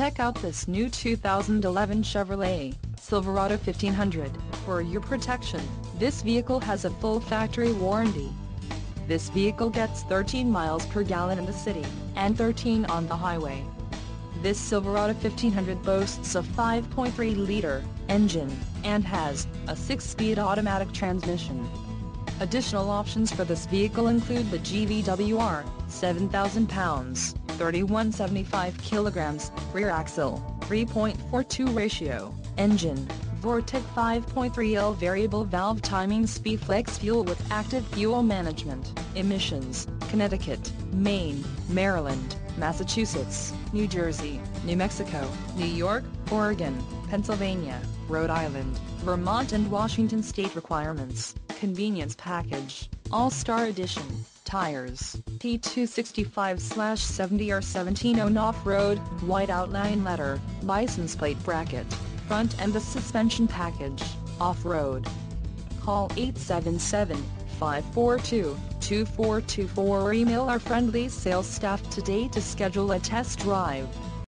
Check out this new 2011 Chevrolet Silverado 1500. For your protection, this vehicle has a full factory warranty. This vehicle gets 13 miles per gallon in the city, and 13 on the highway. This Silverado 1500 boasts a 5.3-liter engine, and has a 6-speed automatic transmission. Additional options for this vehicle include the GVWR, 7,000 pounds, 3175 kilograms, rear axle, 3.42 ratio, engine, Vortec 5.3L variable valve timing Speedflex fuel with active fuel management, emissions, Connecticut, Maine, Maryland, Massachusetts, New Jersey, New Mexico, New York, Oregon, Pennsylvania, Rhode Island, Vermont and Washington state requirements, convenience package, All-Star Edition, tires, P265-70 or 17 on off-road, white outline letter, license plate bracket, front and the suspension package, off-road. Call 877-542-2424 or email our friendly sales staff today to schedule a test drive.